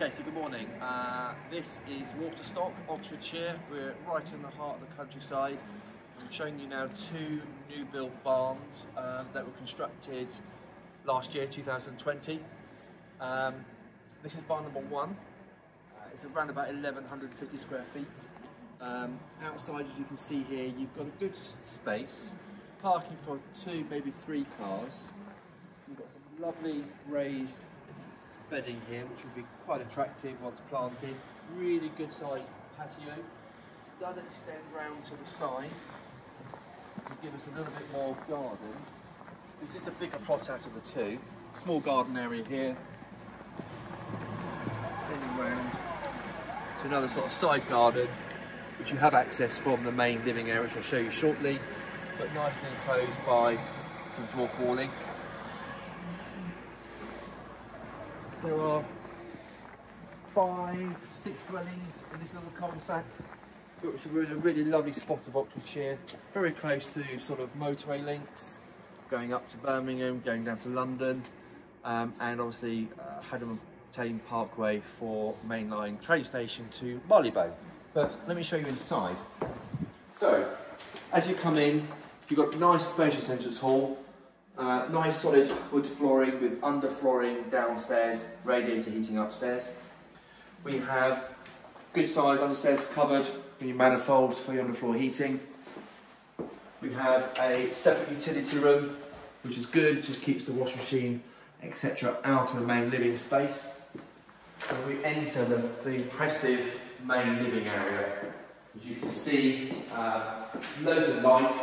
Okay, so good morning. Uh, this is Waterstock, Oxfordshire. We're right in the heart of the countryside. I'm showing you now two new build barns um, that were constructed last year, 2020. Um, this is barn number one. Uh, it's around about 1150 square feet. Um, outside, as you can see here, you've got a good space, parking for two, maybe three cars. You've got some lovely raised bedding here, which will be quite attractive once planted. Really good sized patio. Does extend round to the side to give us a little bit more garden. This is the bigger plot out of the two. Small garden area here. Extending round to another sort of side garden, which you have access from the main living area, which I'll show you shortly, but nicely enclosed by some dwarf walling. There are five, six dwellings in this little cul-de-sac, which is a really lovely spot of Oxfordshire, very close to sort of motorway links, going up to Birmingham, going down to London, um, and obviously uh, Haddenham Thame Parkway for mainline train station to Marylebone. But let me show you inside. So, as you come in, you've got nice spacious entrance hall, uh, nice solid wood flooring with underflooring downstairs, radiator heating upstairs. We have good size understairs cupboard with your manifolds for your underfloor heating. We have a separate utility room, which is good, just keeps the washing machine, etc. out of the main living space. And we enter the, the impressive main living area. As you can see, uh, loads of light,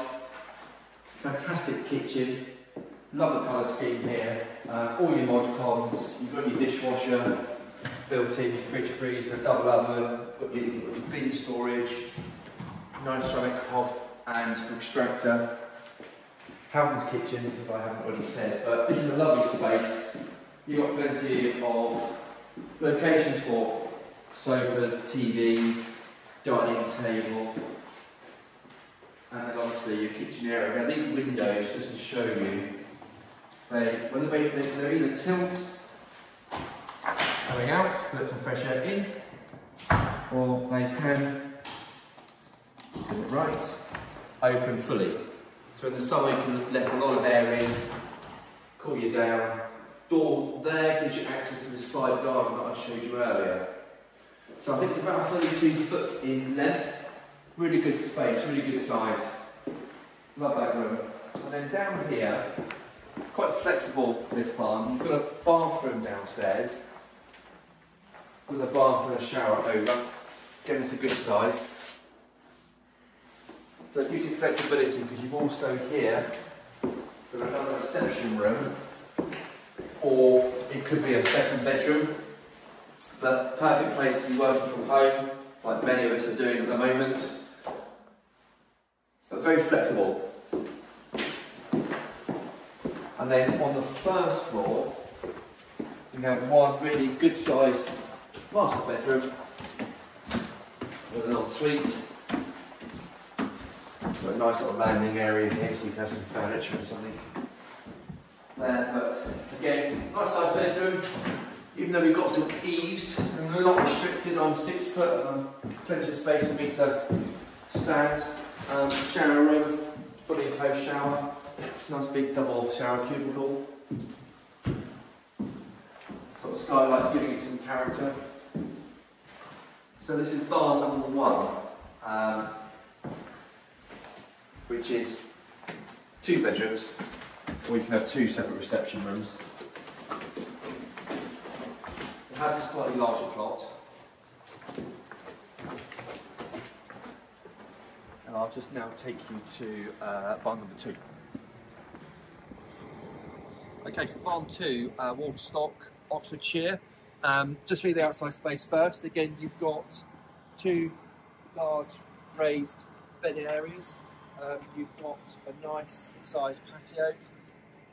fantastic kitchen, Love the colour scheme here. Uh, all your mod cons. You've got your dishwasher built in, your fridge freezer, double oven, got your, got your bin storage, nice ceramic hob and extractor. Howden's kitchen, if I haven't already said, but this is a lovely space. You've got plenty of locations for sofas, TV, dining table, and then obviously your kitchen area. Now these windows, just to show you, they, when they, they, they're either tilt going out to some fresh air in, or they can do it right, open fully. So in the summer you can let a lot of air in, cool you down. Door there gives you access to the side garden that I showed you earlier. So I think it's about 32 foot in length. Really good space, really good size. Love that room. And then down here, quite flexible, this barn. You've got a bathroom downstairs with a bath and a shower over. Again, it's a good size. So it gives you flexibility because you've also here got another reception room or it could be a second bedroom but perfect place to be working from home like many of us are doing at the moment but very flexible and then on the first floor, we have one really good sized master bedroom with an ensuite. Got a nice little landing area here so you can have some furniture or something there. But again, nice sized bedroom. Even though we've got some eaves, I'm a lot restricted, I'm six foot and plenty of space for me to stand. Um, shower room, fully enclosed shower. Nice big double shower cubicle. Sort of skylights giving it some character. So this is bar number one, um, which is two bedrooms, or you can have two separate reception rooms. It has a slightly larger plot. And I'll just now take you to uh, barn number two. Okay, so barn two, uh, Waterstock, Oxfordshire. Um, just through the outside space first. Again, you've got two large raised bedding areas. Um, you've got a nice sized patio,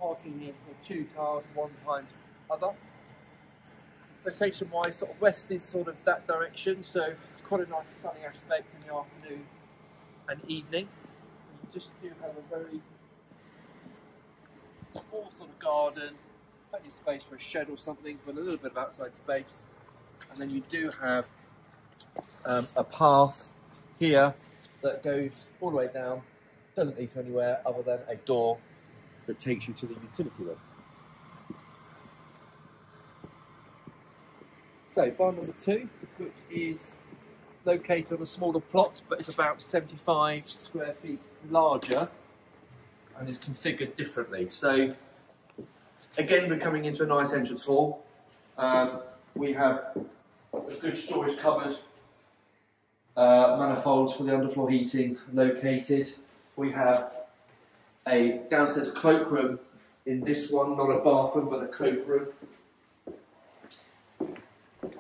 parking here for two cars, one behind other. Location wise, sort of west is sort of that direction, so it's quite a nice sunny aspect in the afternoon and evening. You just do have a very small sort of garden, plenty of space for a shed or something, but a little bit of outside space. and then you do have um, a path here that goes all the way down, doesn't lead to anywhere other than a door that takes you to the utility room. So, barn number two, which is located on a smaller plot, but it's about 75 square feet larger and is configured differently. So, again, we're coming into a nice entrance hall. Um, we have a good storage cupboard, uh, manifolds for the underfloor heating located. We have a downstairs cloakroom in this one, not a bathroom, but a cloakroom.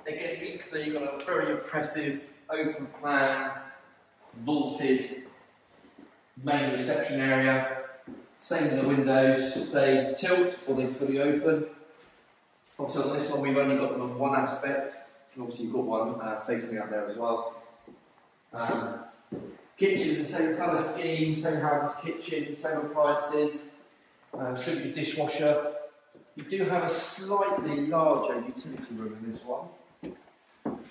Again, equally, you've got a very impressive open plan, vaulted main reception area. Same with the windows, they tilt or they fully open. Also on this one we've only got them on one aspect, and obviously you've got one uh, facing out there as well. Um, kitchen, the same colour scheme, same house kitchen, same appliances, uh, simply dishwasher. You do have a slightly larger utility room in this one.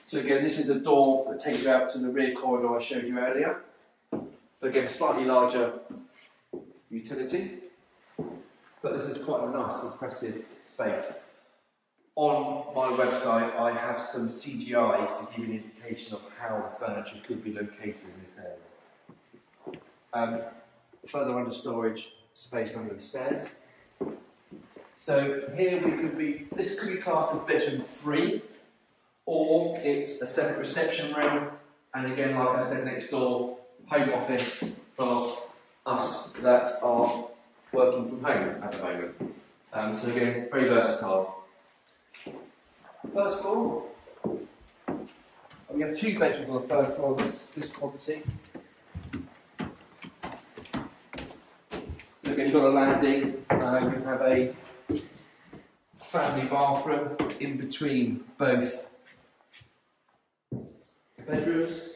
So again, this is the door that takes you out to the rear corridor I showed you earlier. Again, slightly larger utility, but this is quite a nice, impressive space. On my website, I have some CGIs to give an indication of how the furniture could be located in this area. Um, further under storage, space under the stairs. So here we could be, this could be classed as bedroom three, or it's a separate reception room, and again, like I said, next door, home office for us that are working from home at the moment. Um, so again, very versatile. First floor, we have two bedrooms on the first floor of this, this property. So again, you've got a landing, uh, you have a family bathroom in between both bedrooms.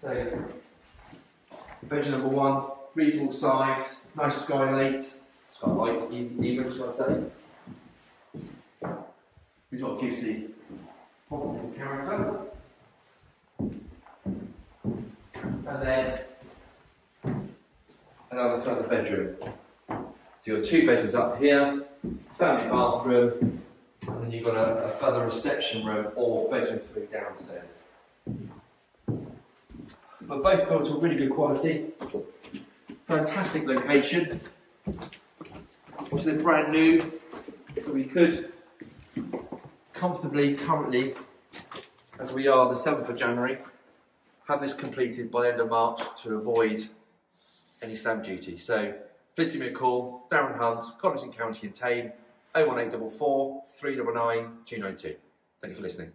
So, bedroom number one, reasonable size, nice skylight, skylight even, shall I say. Which what gives the character. And then another further bedroom. So you've got two bedrooms up here, family bathroom, and then you've got a, a further reception room or bedroom three downstairs. But both built to really good quality. Fantastic location. Which they're brand new, so we could comfortably, currently, as we are the 7th of January, have this completed by the end of March to avoid any stamp duty. So please give me a call, Darren Hunt, College and County and Thame, 01844 399 292. Thank you for listening.